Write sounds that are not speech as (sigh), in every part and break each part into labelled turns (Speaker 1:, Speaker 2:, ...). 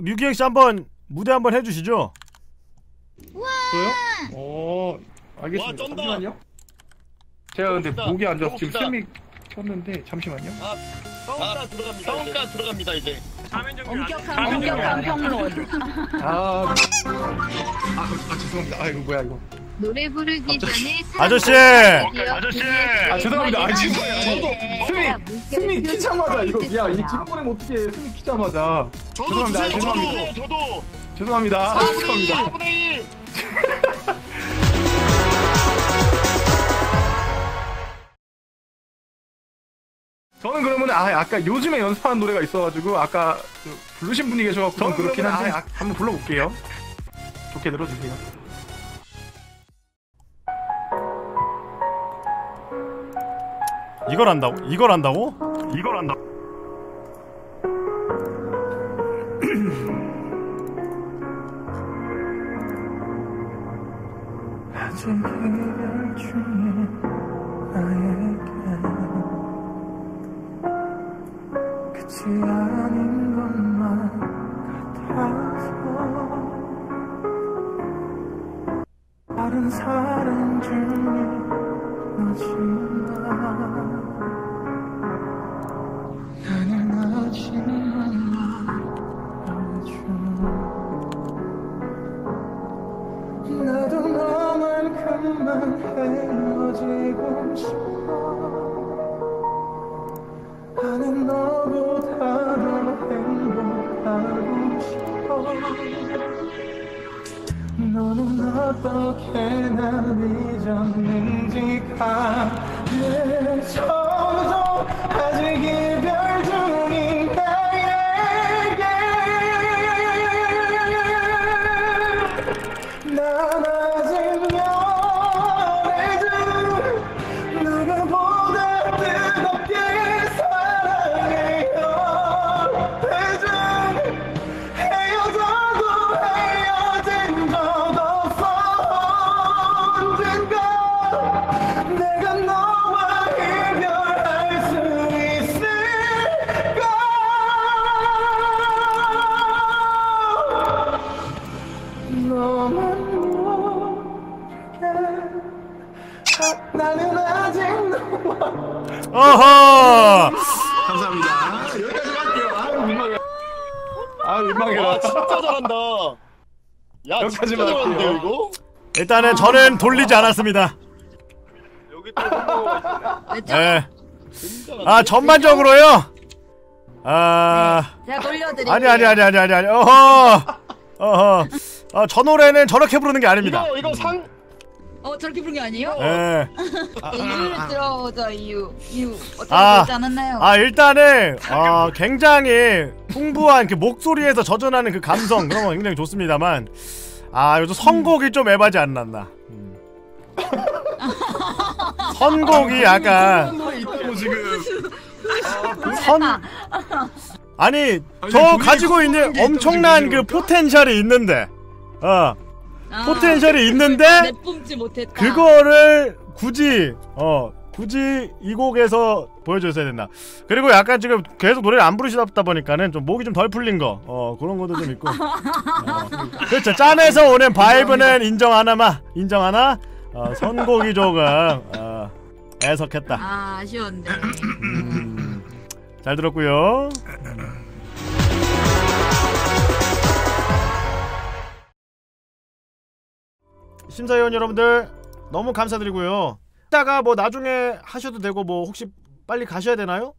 Speaker 1: 류기행 씨 한번 무대 한번 해주시죠.
Speaker 2: 저요? 어 알겠습니다.
Speaker 3: 와, 쩐다.
Speaker 2: 잠시만요. 제가 근데
Speaker 3: 봅시다.
Speaker 2: 목이 안 좋아서 지금
Speaker 3: 봅시다.
Speaker 2: 숨이 켰는데 잠시만요.
Speaker 3: 싸움가 들어갑니다. 싸움가 들어갑니다 이제.
Speaker 4: 엄격한 엄격한 평론.
Speaker 2: 아, 아, 아 죄송합니다. 아 이거 뭐야 이거.
Speaker 5: 노래 부르기 전에 (laughs)
Speaker 1: 아저씨!
Speaker 5: 아저씨!
Speaker 2: 아 죄송합니다. 아 죄송해요. 저도 숨이 숨이 키자마자 이거 야 이거 기본에 어떻게 해? 숨이 키자마자.
Speaker 3: 저도
Speaker 2: 죄송합니다. 아,
Speaker 3: 주세요.
Speaker 2: 죄송합니다.
Speaker 3: 저도 저도.
Speaker 2: 죄송합니다. 아,
Speaker 3: 4분의 1.
Speaker 2: 죄송합니다.
Speaker 3: 4분의 1.
Speaker 2: 저는 그러면 아 아까 요즘에 연습하는 노래가 있어가지고 아까 그 부르신 분이 계셔갖고 좀 그렇긴 한데 아, 한번 불러볼게요. 좋게 들어주세요.
Speaker 1: 이걸 한다고? 이걸 한다고? 이걸 한다. (noise)
Speaker 2: 같아서 다른 사람 중에 너는 어떻게 날 잊었는지 가르쳐줘 아직 감사합니다 여기까지 할게요 아 민망해 아 민망해라
Speaker 3: 와 진짜 잘한다. 야
Speaker 2: 여기까지만
Speaker 3: 진짜
Speaker 2: 할게요.
Speaker 3: 이거?
Speaker 1: 일단은 저는 돌리지 않았습니다.
Speaker 3: 여기 또 홍보가 있네.
Speaker 1: 예.
Speaker 3: 진짜
Speaker 1: 아 전반적으로요. 아
Speaker 4: 제가 돌려드릴게요.
Speaker 1: 아니 아니 아니 아니 아니 아니. 어허. 어허. 아, 저 노래는 저렇게 부르는 게 아닙니다.
Speaker 3: 이거 이거 상
Speaker 4: 어 저렇게 부른 게 아니에요?
Speaker 1: 예.
Speaker 4: 이유를 들어보자 이유. 이유 어떻게
Speaker 1: 아.
Speaker 4: 되지 않았나요?
Speaker 1: 아 일단은 어, 굉장히 풍부한 그 목소리에서 젖어나는 그 감성 그런 거 굉장히 좋습니다만 아 요즘 선곡이 좀 에바지 않았나. 음. 선곡이 약간
Speaker 2: 있다고 지금
Speaker 1: 선 아니 저 가지고 있는 엄청난 그 포텐셜이 있는데 어
Speaker 4: 아,
Speaker 1: 포텐셜이 있는데
Speaker 4: 내뿜지 못했다.
Speaker 1: 그거를 굳이 어 굳이 이 곡에서 보여줬어야 된다. 그리고 약간 지금 계속 노래를 안 부르시다 보니까는 좀 목이 좀 덜 풀린 거, 어 그런 것도 좀 있고. (laughs) 어, 그렇죠. 짠에서 오는 바이브는 인정 하나마 인정 하나 어, 선곡이 조금 어, 애석했다.
Speaker 4: 아 아쉬웠네.
Speaker 1: 음, 잘 들었고요. 심사위원 여러분들 너무 감사드리고요. 이따가 뭐 나중에 하셔도 되고 뭐 혹시 빨리 가셔야 되나요?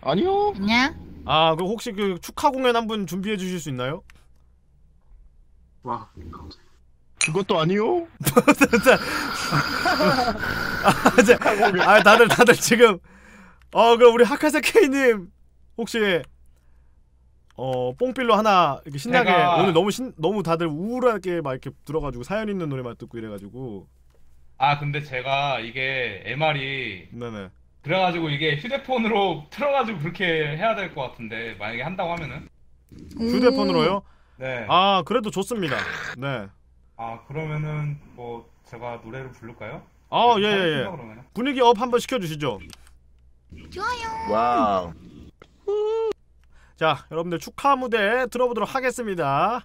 Speaker 3: 아니요.
Speaker 4: 냐?
Speaker 1: 아, 그 혹시 그 축하 공연 한 분 준비해 주실 수 있나요?
Speaker 2: 와
Speaker 3: 그것도 아니요. (laughs)
Speaker 1: 아, 이제, 아, 다들 다들 지금 어, 그 우리 하카세 K님 혹시 어 뽕필로 하나 이렇게 신나게
Speaker 6: 제가-
Speaker 1: 오늘 너무 신 너무 다들 우울하게 막 이렇게 들어가지고 사연 있는 노래만 듣고 이래가지고
Speaker 6: 아 근데 제가 이게 MR이
Speaker 1: 네네
Speaker 6: 그래가지고 이게 휴대폰으로 틀어가지고 그렇게 해야 될 것 같은데 만약에 한다고 하면은
Speaker 1: 휴대폰으로요?
Speaker 6: 네.
Speaker 1: 아 그래도 좋습니다. 네.
Speaker 6: 아 그러면은 뭐 제가 노래를 부를까요?
Speaker 1: 아
Speaker 6: 네,
Speaker 1: 예예예.
Speaker 6: 하겠습니다, 그러면은.
Speaker 1: 분위기 up 한번 시켜주시죠.
Speaker 5: 좋아요.
Speaker 3: 와우.
Speaker 1: 자 여러분들 축하 무대 들어보도록 하겠습니다.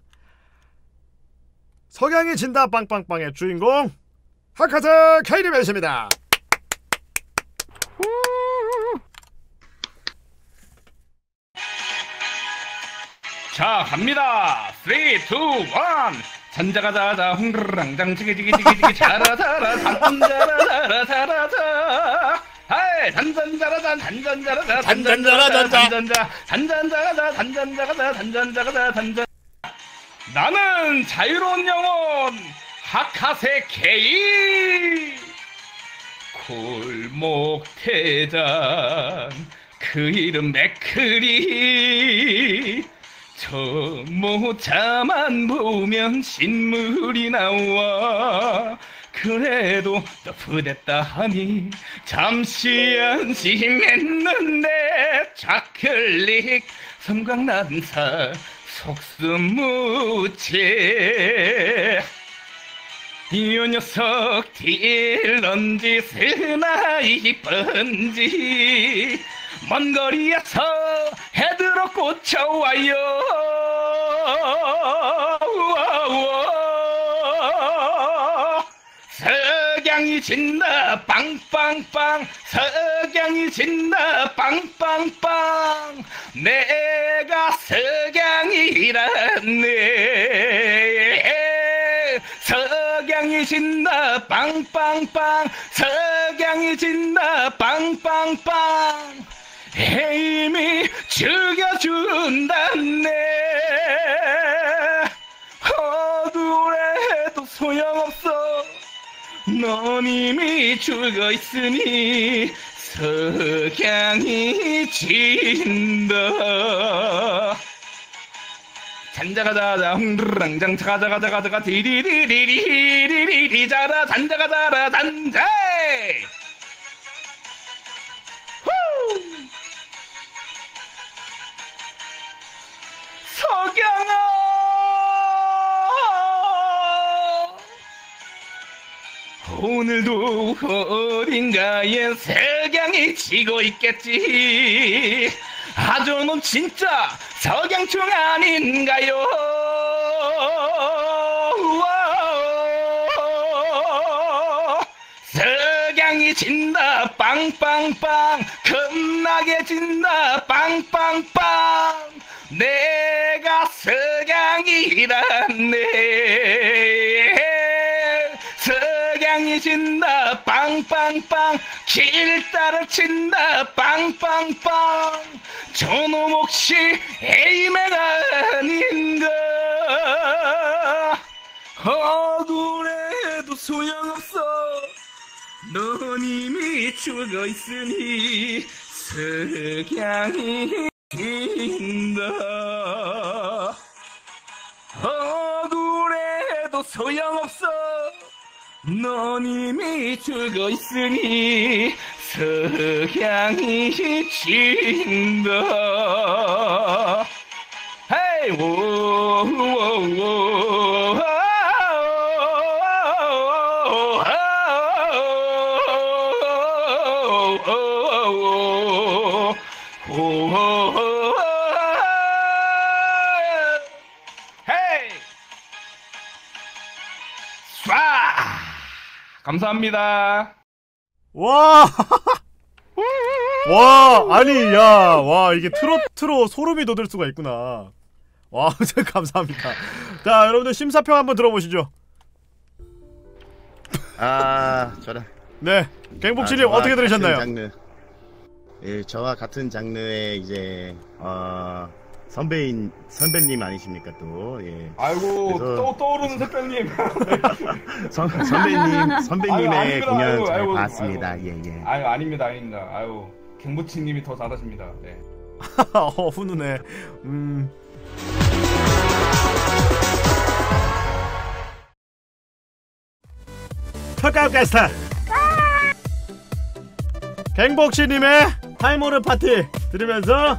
Speaker 1: 석양이 진다 빵빵빵의 주인공 하카세 케이리맨입니다.
Speaker 6: 자 갑니다. 3, 2, 1 잔자가자자 홍르랑장 지기지기지기지기 자라자라 잔잔자라자라자라자 하이 잔잔자라자 잔잔자라자 잔잔자라자 잔잔자. 잔잔자가자 잔잔자가자 잔잔자가자 잔잔. 나는 자유로운 영혼 하카세 케이. 골목 대장 그 이름 맥크리. 저 모자만 보면 신물이 나와 그래도 너프됐다 하니 잠시 안심했는데 좌클릭 섬광난사 속수무채 이 녀석 딜런지 스나 이쁜지. 먼 거리에서 헤드로 꽂혀와요 석양이 진다 빵빵빵. 석양이 진다 빵빵빵. 내가 석양이란네. 석양이 진다 빵빵빵. 석양이 진다 빵빵빵. 힘이 죽여준다네. 어두래도 소용없어 넌 이미 죽어 있으니 석양이 진다. 잔자가자자 홍르랑장 자가자가자가자가 디리리리리리리리 자라 잔자가자라 잔자 어딘가에 석양이 지고 있겠지. 아주 놈 진짜 석양충 아닌가요. 석양이 진다 빵빵빵. 겁나게 진다 빵빵빵. 내가 석양이란네 진다. 빵빵빵. 길 따라 친다. 빵빵빵. 저놈 혹시 에이맨 아닌가. 억울해도 소용없어. 넌 이미 죽어있으니 석양이 진다. 억울해도 소용없어 넌 이미 죽어 있으니 석양이 진다. 헤이 워워워 감사합니다.
Speaker 1: 와! (laughs) 와, 아니, 야, 와, 이게 트로트로 소름이 돋을 수가 있구나. 와, (laughs) 감사합니다. 자, 여러분들 심사평 한번 들어보시죠.
Speaker 3: 아 저랑
Speaker 1: 네, 갱복씨님
Speaker 3: 아,
Speaker 1: 어떻게 들으셨나요?
Speaker 3: 같은 장르, 예, 저와 같은 장르의 이제 어 선배인 선배님 아니십니까 또 예.
Speaker 6: 아이고
Speaker 3: 그래서-
Speaker 6: 또 떠오르는 새별님. (laughs)
Speaker 3: 선, 선배님 선배님의
Speaker 6: 아유, 아닙니다.
Speaker 3: 공연
Speaker 6: 아이고,
Speaker 3: 잘
Speaker 6: 아이고,
Speaker 3: 봤습니다.
Speaker 6: 아이고.
Speaker 3: 예 예.
Speaker 6: 아유 아닙니다 아닙니다. 아유 갱부치님이 더 잘하십니다. 네. (laughs)
Speaker 1: 어, 훈훈해. 음. 턱가우가스타 갱복씨님의 타이머르 파티 들으면서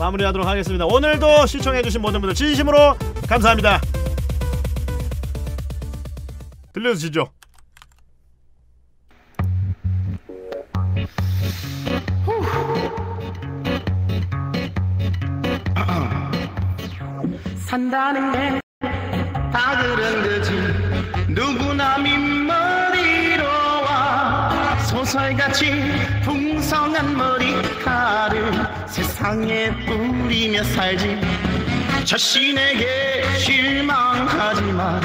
Speaker 1: 마무리하도록 하겠습니다. 오늘도 시청해주신 모든 분들 진심으로 감사합니다. 들려주시죠.
Speaker 3: 산다는 게 다 그런 거지 누구나 민머리로 와 소설같이 풍성한 머리카락을 세상에 뿌리며 살지. 자신에게 실망하지만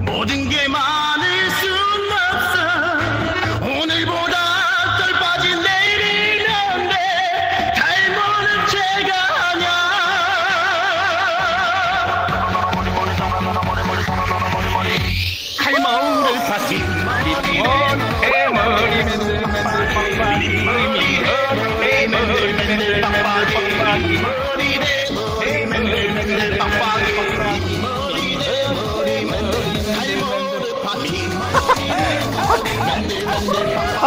Speaker 3: 모든 게 많을 순 없어. 오늘보다 덜 빠진 내일이 있는데 닮은 죄가 아냐 할머니를 파티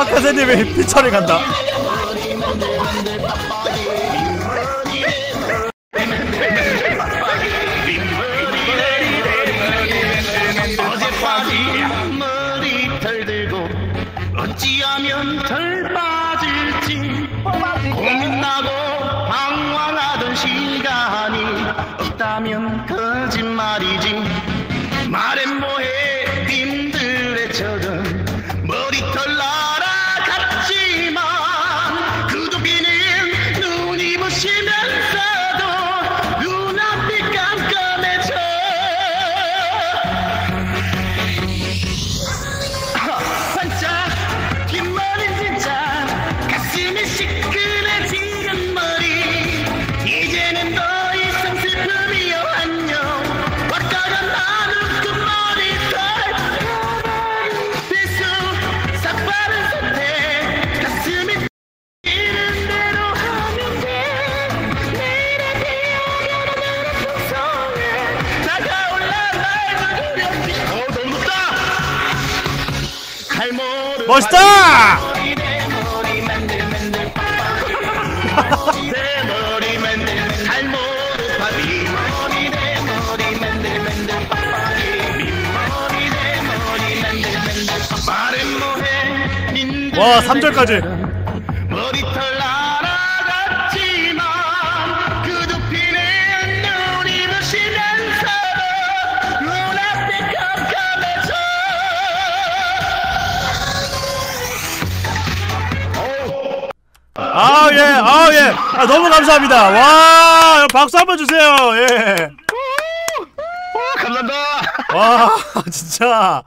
Speaker 1: 아카세님이 피처를 간다.
Speaker 3: 어젯밤이 머리털 들고 어찌하면
Speaker 1: 와, 3절까지.
Speaker 3: 아,
Speaker 1: 예, 아, 예. 아, 너무 감사합니다. 와, 박수 한번 주세요. 예.
Speaker 3: 감사합니다
Speaker 1: 와, (laughs) 진짜.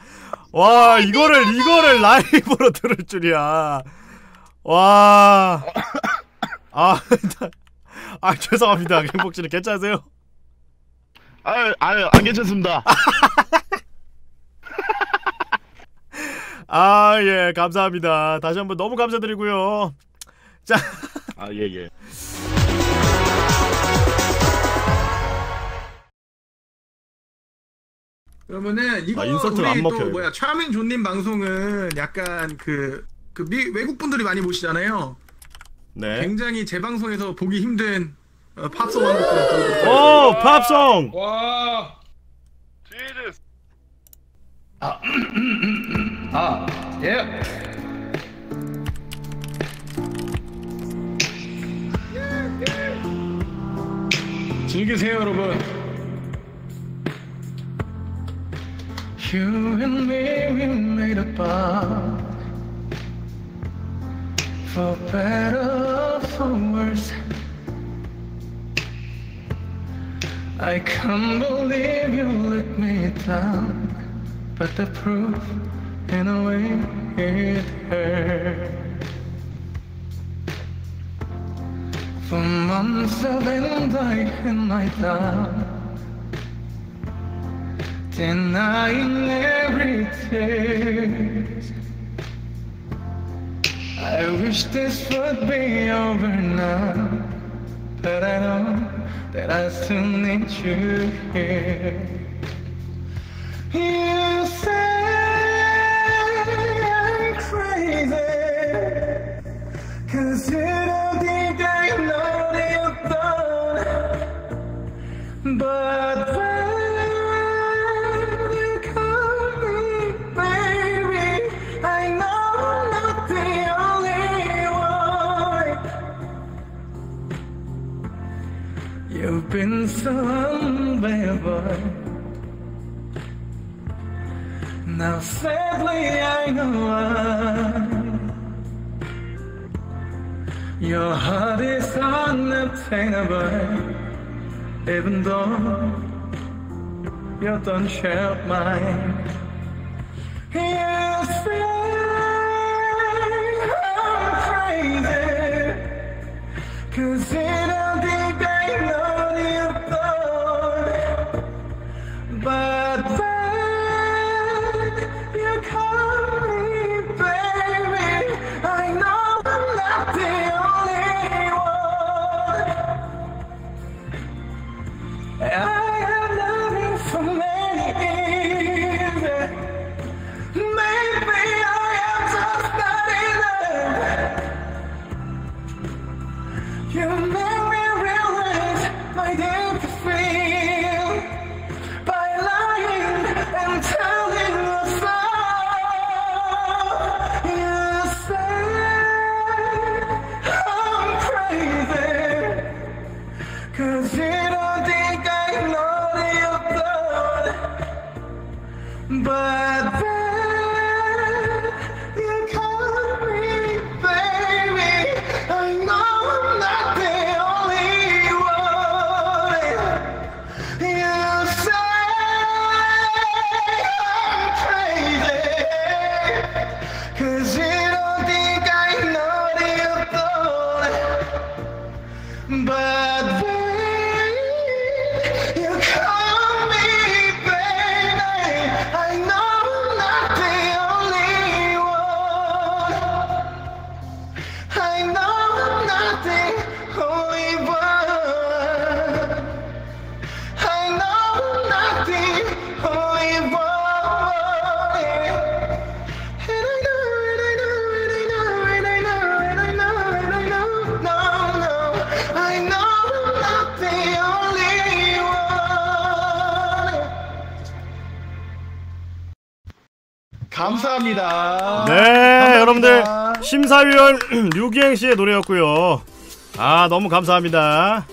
Speaker 1: 와, 이거를, 이거를 라이브로 들을 줄이야. 와. 아, (laughs) 아, 죄송합니다. 행복씨는 괜찮으세요?
Speaker 3: 아유 아유 안 괜찮습니다 (laughs)
Speaker 1: 아, 예, 감사합니다. 다시 한번 너무 감사드리고요. 자, (laughs)
Speaker 3: 아 예 예
Speaker 2: 그러면은 이거
Speaker 1: 아, 인서트를
Speaker 2: 우리 안또
Speaker 1: 먹혀요,
Speaker 2: 뭐야 차밍 존님 방송은 약간 그, 그 미, 외국 분들이 많이 보시잖아요.
Speaker 1: 네.
Speaker 2: 굉장히 제 방송에서 보기 힘든 어, 팝송 한 보여드릴게요.
Speaker 1: 오, 팝송!
Speaker 6: 와. 아, (clears throat) 아, 예.
Speaker 2: 즐기세요 여러분. You and me we made a bond For better or for worse I can't believe you let me down But the proof in a way it hurt For months dying my down Denying every tears. I wish this would be over now But I know that I still need you here. You say I'm crazy Cause you so unbearable. Now sadly I know why. Your heart is unobtainable, even though you don't share mine. You say I'm crazy, cause you don't I know Hallelujah. 감사합니다.
Speaker 1: 네, 여러분들 심사위원 (clears throat) 류기행 씨의 노래였고요. 아, 너무 감사합니다.